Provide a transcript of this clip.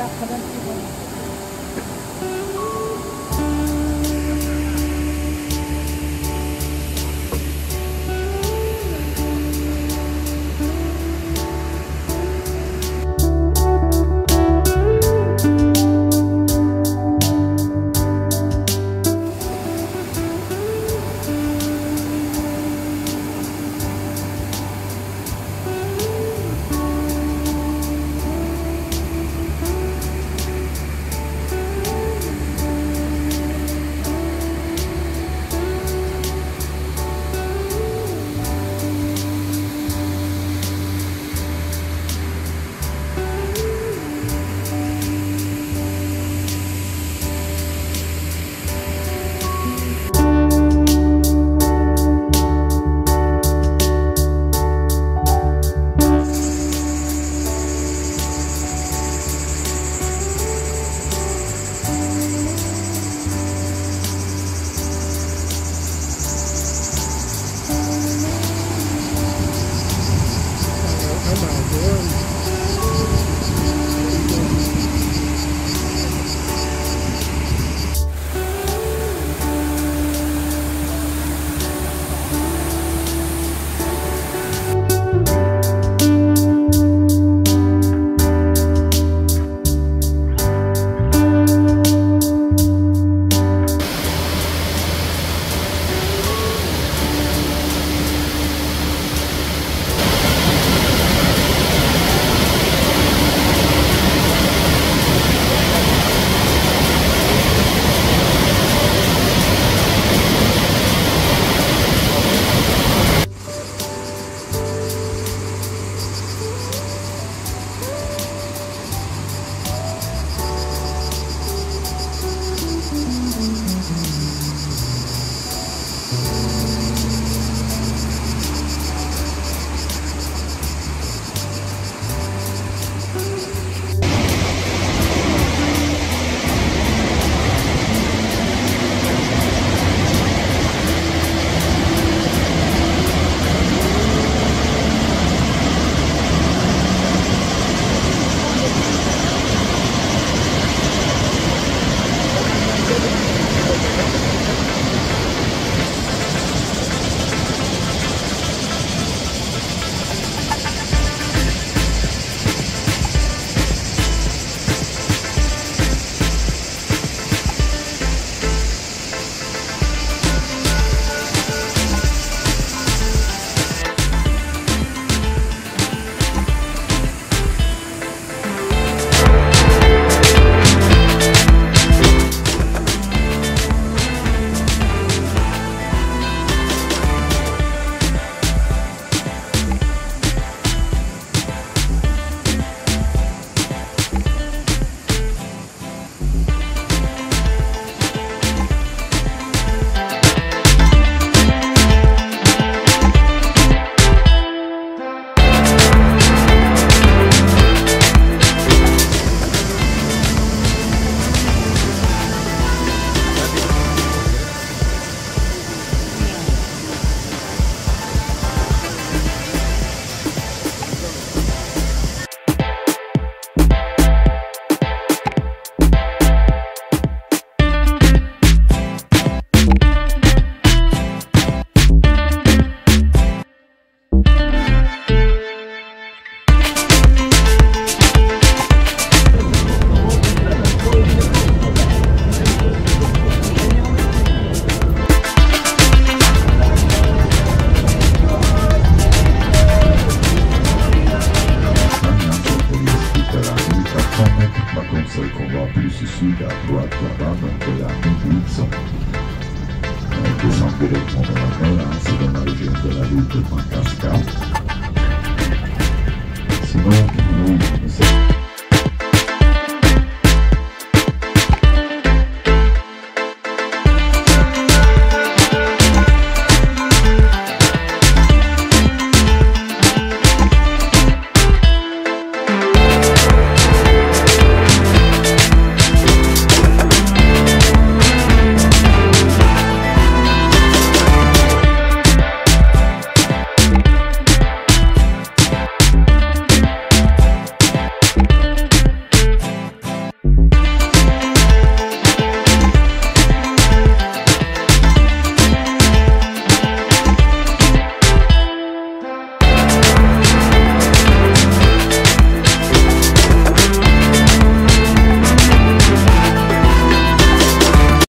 रखना directement dans la main, hein, c'est dans la région de la